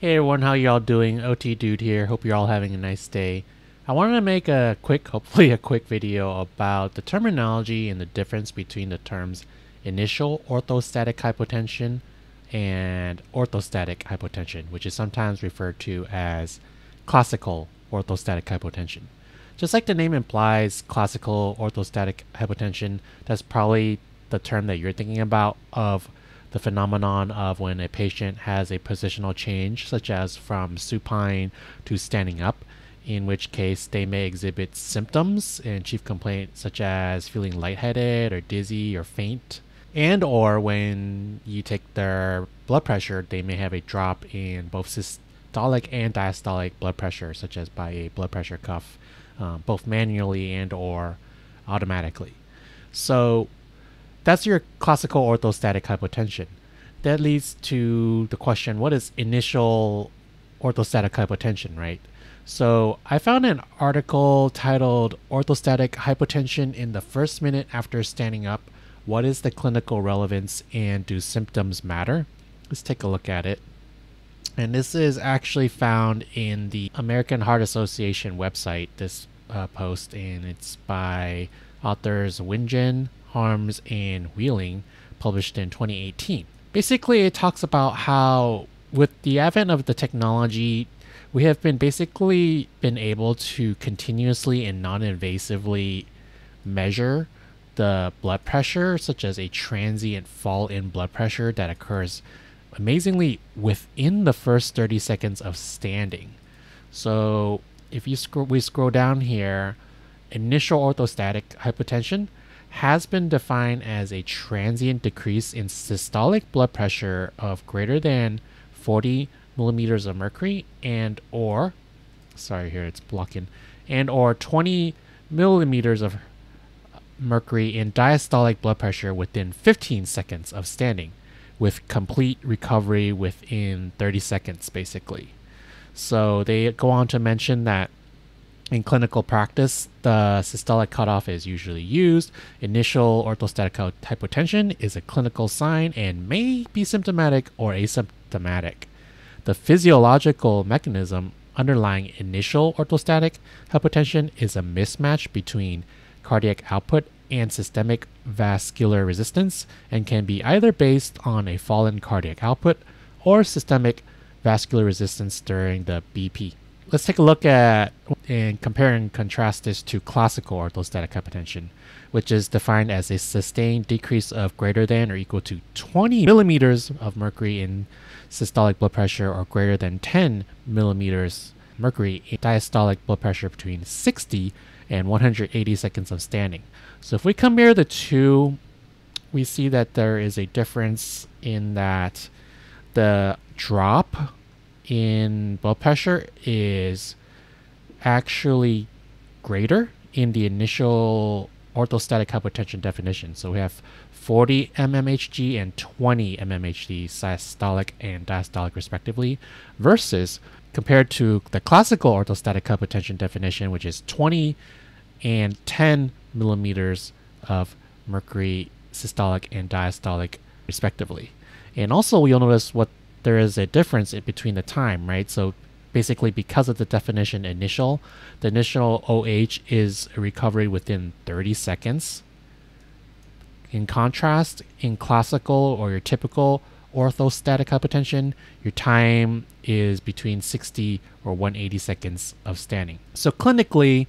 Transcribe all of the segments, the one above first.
Hey everyone, how y'all doing? OT Dude here. Hope you're all having a nice day. I wanted to make a quick, hopefully a quick video about the terminology and the difference between the terms initial orthostatic hypotension and orthostatic hypotension, which is sometimes referred to as classical orthostatic hypotension. Just like the name implies, classical orthostatic hypotension, that's probably the term that you're thinking about of the phenomenon of when a patient has a positional change, such as from supine to standing up, in which case they may exhibit symptoms and chief complaint such as feeling lightheaded or dizzy or faint. And or when you take their blood pressure, they may have a drop in both systolic and diastolic blood pressure, such as by a blood pressure cuff, uh, both manually and or automatically. So that's your classical orthostatic hypotension. That leads to the question what is initial orthostatic hypotension, right? So I found an article titled Orthostatic Hypotension in the First Minute After Standing Up. What is the clinical relevance and do symptoms matter? Let's take a look at it. And this is actually found in the American Heart Association website, this uh, post, and it's by authors Wingen, Harms, and Wieling, published in 2018. Basically, it talks about how, with the advent of the technology, we have been basically been able to continuously and non-invasively measure the blood pressure, such as a transient fall in blood pressure that occurs amazingly within the first 30 seconds of standing. So if you scroll, we scroll down here, initial orthostatic hypotension has been defined as a transient decrease in systolic blood pressure of greater than 40 millimeters of mercury and or sorry here it's blocking and or 20 millimeters of mercury in diastolic blood pressure within 15 seconds of standing with complete recovery within 30 seconds basically. So they go on to mention that in clinical practice, the systolic cutoff is usually used. Initial orthostatic hypotension is a clinical sign and may be symptomatic or asymptomatic. The physiological mechanism underlying initial orthostatic hypotension is a mismatch between cardiac output and systemic vascular resistance and can be either based on a fallen cardiac output or systemic vascular resistance during the BP. Let's take a look at and compare and contrast this to classical orthostatic hypotension, which is defined as a sustained decrease of greater than or equal to 20 millimeters of mercury in systolic blood pressure or greater than 10 millimeters mercury in diastolic blood pressure between 60 and 180 seconds of standing. So if we compare the two, we see that there is a difference in that the drop in blood pressure is actually greater in the initial orthostatic hypotension definition. So we have 40 mmHg and 20 mmHg systolic and diastolic respectively versus compared to the classical orthostatic hypotension definition which is 20 and 10 millimeters of mercury systolic and diastolic respectively. And also you'll notice what there is a difference between the time, right? So basically, because of the definition initial, the initial OH is a recovery within 30 seconds. In contrast, in classical or your typical orthostatic hypotension, your time is between 60 or 180 seconds of standing. So clinically,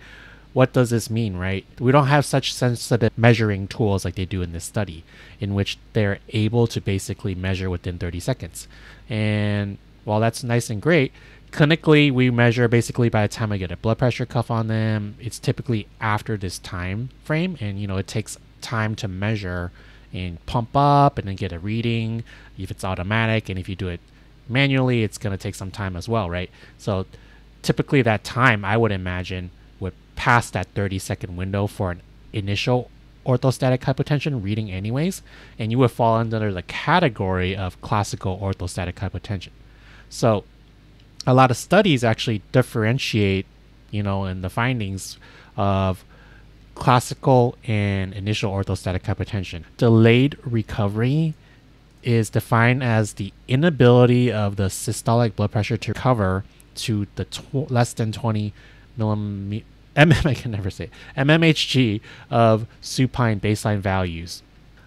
what does this mean, right? We don't have such sensitive measuring tools like they do in this study, in which they're able to basically measure within 30 seconds. And while that's nice and great, clinically we measure basically by the time I get a blood pressure cuff on them, it's typically after this time frame, and you know it takes time to measure and pump up and then get a reading if it's automatic, and if you do it manually, it's going to take some time as well, right? So typically that time I would imagine past that 30 second window for an initial orthostatic hypotension reading anyways, and you would fall under the category of classical orthostatic hypotension. So a lot of studies actually differentiate, you know, in the findings of classical and initial orthostatic hypotension. Delayed recovery is defined as the inability of the systolic blood pressure to recover to the less than 20 millimeter. MM, I can never say mmHg of supine baseline values.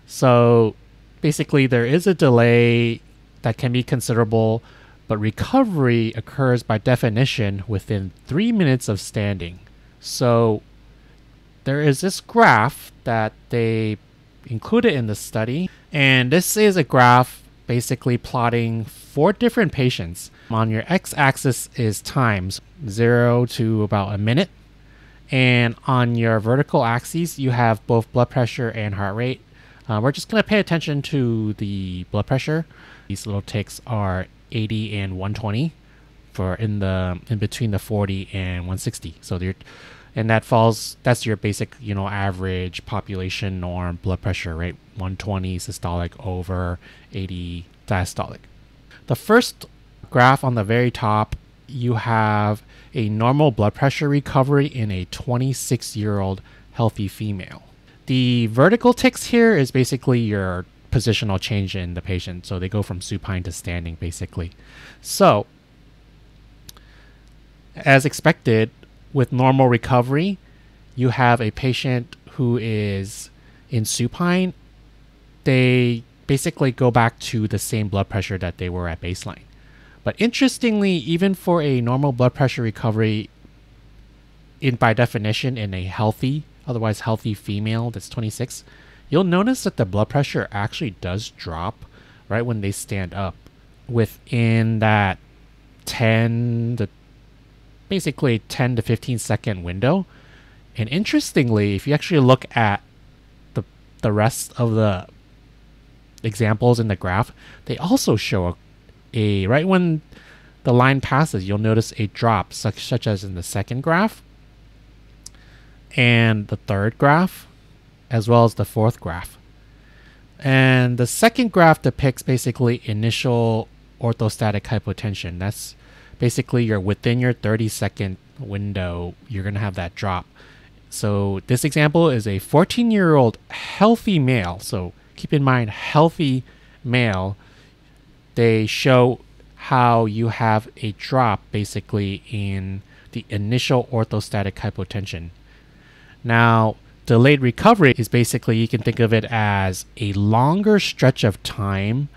So basically, there is a delay that can be considerable, but recovery occurs by definition within three minutes of standing. So there is this graph that they included in the study, and this is a graph basically plotting four different patients. On your x axis is times, zero to about a minute. And on your vertical axes, you have both blood pressure and heart rate. Uh, we're just going to pay attention to the blood pressure. These little ticks are 80 and 120 for in the in between the 40 and 160. So they're and that falls that's your basic you know average population norm blood pressure right 120 systolic over 80 diastolic the first graph on the very top you have a normal blood pressure recovery in a 26 year old healthy female. The vertical ticks here is basically your positional change in the patient. So they go from supine to standing basically. So, as expected, with normal recovery, you have a patient who is in supine. They basically go back to the same blood pressure that they were at baseline. But interestingly, even for a normal blood pressure recovery, in by definition, in a healthy, otherwise healthy female that's 26, you'll notice that the blood pressure actually does drop right when they stand up within that 10 to basically 10 to 15 second window. And interestingly, if you actually look at the the rest of the examples in the graph, they also show a a right when the line passes, you'll notice a drop, such, such as in the second graph and the third graph, as well as the fourth graph. And the second graph depicts basically initial orthostatic hypotension. That's basically you're within your 30 second window, you're going to have that drop. So this example is a 14 year old healthy male. So keep in mind, healthy male they show how you have a drop basically in the initial orthostatic hypotension. Now, delayed recovery is basically you can think of it as a longer stretch of time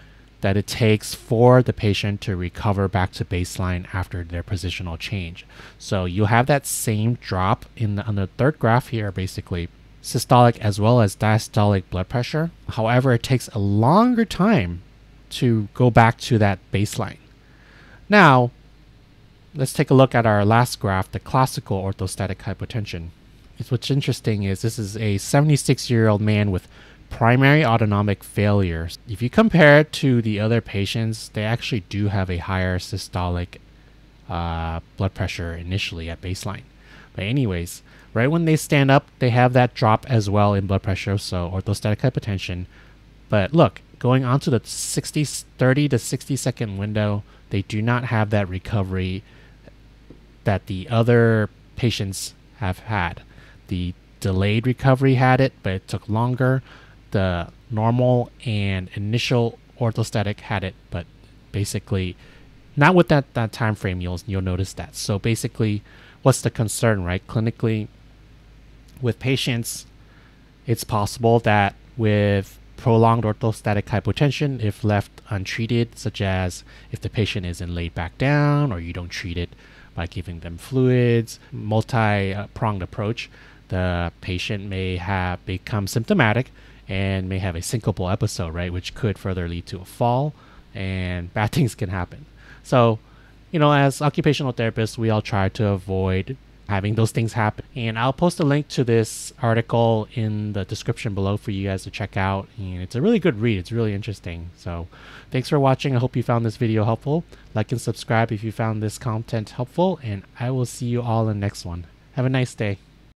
that it takes for the patient to recover back to baseline after their positional change. So you have that same drop in the, on the third graph here, basically systolic as well as diastolic blood pressure. However, it takes a longer time to go back to that baseline. Now, let's take a look at our last graph, the classical orthostatic hypotension. It's what's interesting is this is a 76 year old man with primary autonomic failure. If you compare it to the other patients, they actually do have a higher systolic uh, blood pressure initially at baseline. But anyways, right when they stand up, they have that drop as well in blood pressure, so orthostatic hypotension. But look, going on to the 60 30 to 60 second window they do not have that recovery that the other patients have had. The delayed recovery had it but it took longer. The normal and initial orthostatic had it but basically not with that, that time frame you'll you'll notice that. So basically what's the concern right? Clinically with patients it's possible that with prolonged orthostatic hypotension if left untreated, such as if the patient isn't laid back down or you don't treat it by giving them fluids, multi-pronged approach, the patient may have become symptomatic and may have a syncopal episode, right, which could further lead to a fall and bad things can happen. So, you know, as occupational therapists, we all try to avoid having those things happen. And I'll post a link to this article in the description below for you guys to check out. And it's a really good read. It's really interesting. So thanks for watching. I hope you found this video helpful. Like and subscribe if you found this content helpful. And I will see you all in the next one. Have a nice day.